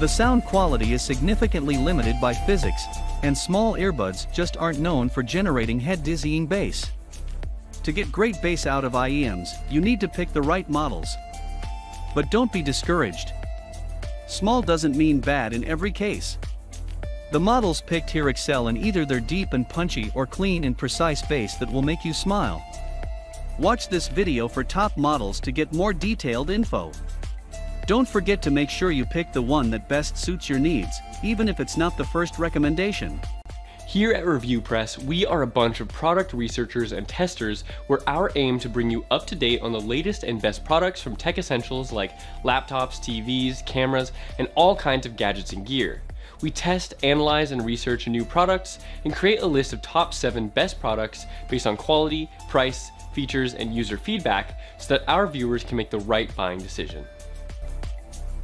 The sound quality is significantly limited by physics, and small earbuds just aren't known for generating head-dizzying bass. To get great bass out of IEMs, you need to pick the right models. But don't be discouraged. Small doesn't mean bad in every case. The models picked here excel in either their deep and punchy or clean and precise bass that will make you smile. Watch this video for top models to get more detailed info. Don't forget to make sure you pick the one that best suits your needs, even if it's not the first recommendation. Here at Review Press, we are a bunch of product researchers and testers where our aim to bring you up to date on the latest and best products from tech essentials like laptops, TVs, cameras, and all kinds of gadgets and gear. We test, analyze, and research new products and create a list of top 7 best products based on quality, price, features, and user feedback so that our viewers can make the right buying decision.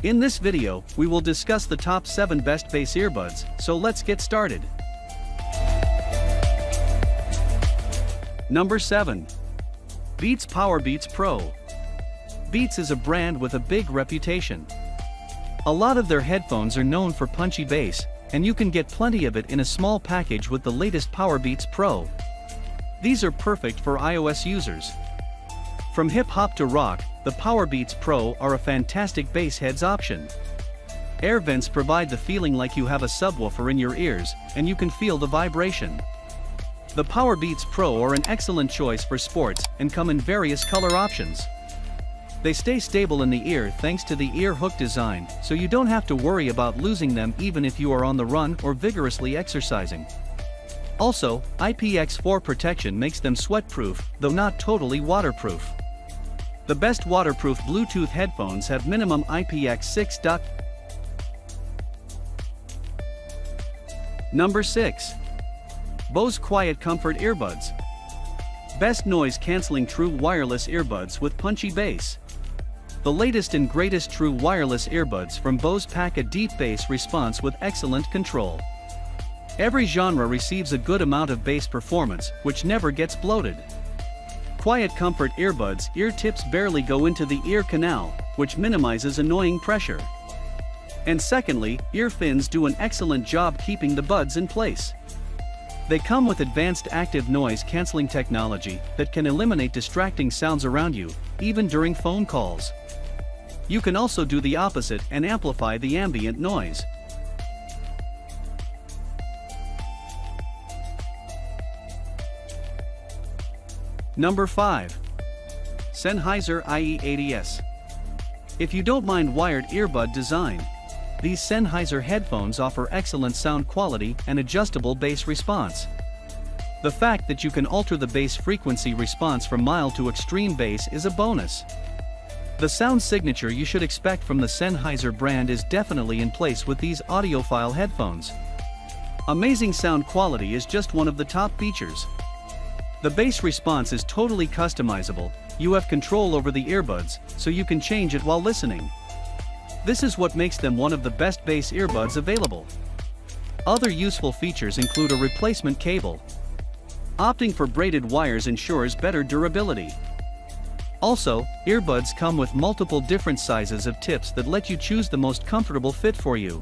In this video, we will discuss the top 7 best bass earbuds, so let's get started. Number 7. Beats Powerbeats Pro. Beats is a brand with a big reputation. A lot of their headphones are known for punchy bass, and you can get plenty of it in a small package with the latest Powerbeats Pro. These are perfect for iOS users. From hip hop to rock, the Powerbeats Pro are a fantastic bass heads option. Air vents provide the feeling like you have a subwoofer in your ears, and you can feel the vibration. The Powerbeats Pro are an excellent choice for sports and come in various color options. They stay stable in the ear thanks to the ear hook design, so you don't have to worry about losing them even if you are on the run or vigorously exercising. Also, IPX4 protection makes them sweat-proof, though not totally waterproof. The best waterproof Bluetooth headphones have minimum IPX6. Number 6. Bose Quiet Comfort Earbuds. Best noise cancelling true wireless earbuds with punchy bass. The latest and greatest true wireless earbuds from Bose pack a deep bass response with excellent control. Every genre receives a good amount of bass performance, which never gets bloated. Quiet Comfort earbuds ear tips barely go into the ear canal, which minimizes annoying pressure. And secondly, ear fins do an excellent job keeping the buds in place. They come with advanced active noise cancelling technology that can eliminate distracting sounds around you, even during phone calls. You can also do the opposite and amplify the ambient noise. Number 5. Sennheiser IE80S. If you don't mind wired earbud design, these Sennheiser headphones offer excellent sound quality and adjustable bass response. The fact that you can alter the bass frequency response from mild to extreme bass is a bonus. The sound signature you should expect from the Sennheiser brand is definitely in place with these audiophile headphones. Amazing sound quality is just one of the top features. The bass response is totally customizable, you have control over the earbuds, so you can change it while listening. This is what makes them one of the best bass earbuds available. Other useful features include a replacement cable. Opting for braided wires ensures better durability. Also, earbuds come with multiple different sizes of tips that let you choose the most comfortable fit for you.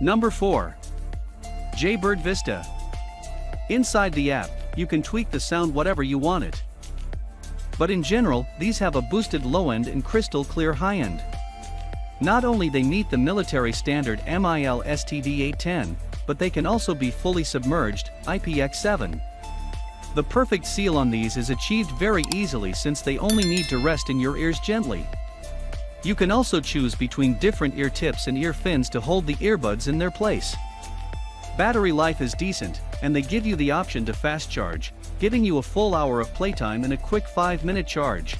Number 4. Jaybird Vista. Inside the app, you can tweak the sound whatever you want it. But in general, these have a boosted low-end and crystal clear high-end. Not only they meet the military standard MIL STD810, but they can also be fully submerged, IPX7. The perfect seal on these is achieved very easily since they only need to rest in your ears gently. You can also choose between different ear tips and ear fins to hold the earbuds in their place. Battery life is decent, and they give you the option to fast charge, giving you a full hour of playtime and a quick 5 minute charge.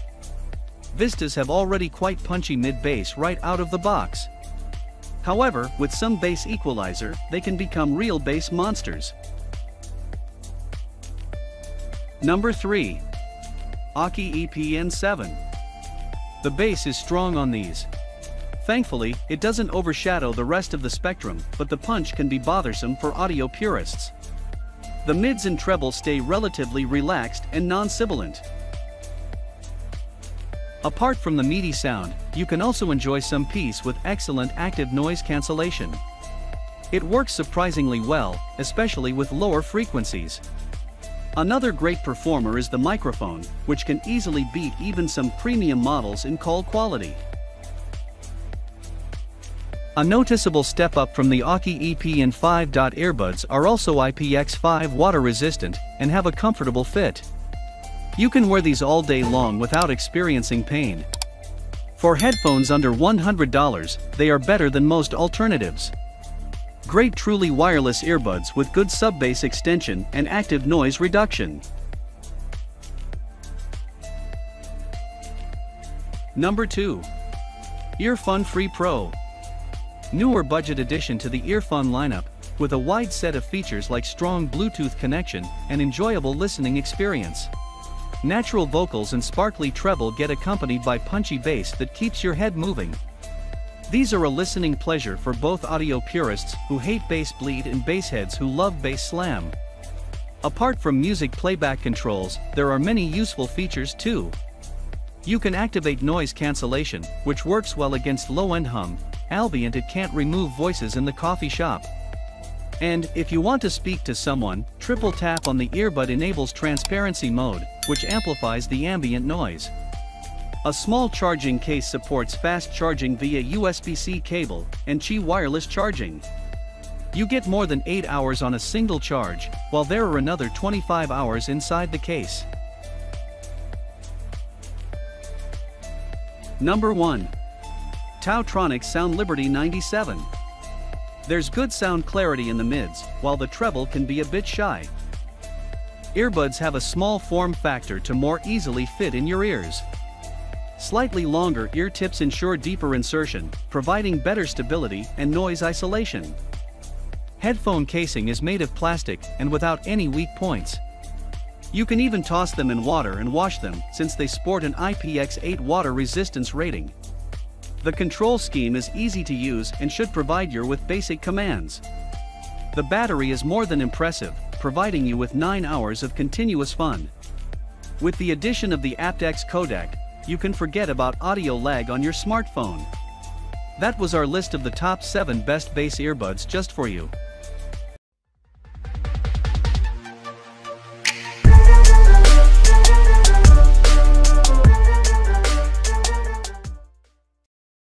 Vistas have already quite punchy mid-bass right out of the box. However, with some bass equalizer, they can become real bass monsters. Number 3. Aukey EPN7. The bass is strong on these, Thankfully, it doesn't overshadow the rest of the spectrum, but the punch can be bothersome for audio purists. The mids and treble stay relatively relaxed and non-sibilant. Apart from the meaty sound, you can also enjoy some peace with excellent active noise cancellation. It works surprisingly well, especially with lower frequencies. Another great performer is the microphone, which can easily beat even some premium models in call quality. A noticeable step up from the Aukey EPN 5. Earbuds are also IPX5 water resistant and have a comfortable fit. You can wear these all day long without experiencing pain. For headphones under $100, they are better than most alternatives. Great truly wireless earbuds with good sub-bass extension and active noise reduction. Number 2. Earfun Free Pro. Newer budget addition to the Earfun lineup, with a wide set of features like strong Bluetooth connection and enjoyable listening experience. Natural vocals and sparkly treble get accompanied by punchy bass that keeps your head moving. These are a listening pleasure for both audio purists who hate bass bleed and bassheads who love bass slam. Apart from music playback controls, there are many useful features too. You can activate noise cancellation, which works well against low-end hum, albeit it can't remove voices in the coffee shop. And, if you want to speak to someone, triple tap on the earbud enables transparency mode, which amplifies the ambient noise. A small charging case supports fast charging via USB-C cable and Qi wireless charging. You get more than 8 hours on a single charge, while there are another 25 hours inside the case. Number 1. TaoTronics Sound Liberty 97. There's good sound clarity in the mids, while the treble can be a bit shy. Earbuds have a small form factor to more easily fit in your ears. Slightly longer ear tips ensure deeper insertion, providing better stability and noise isolation. Headphone casing is made of plastic and without any weak points. You can even toss them in water and wash them since they sport an IPX8 water resistance rating. The control scheme is easy to use and should provide you with basic commands. The battery is more than impressive, providing you with 9 hours of continuous fun. With the addition of the aptX codec, you can forget about audio lag on your smartphone. That was our list of the top 7 best bass earbuds just for you.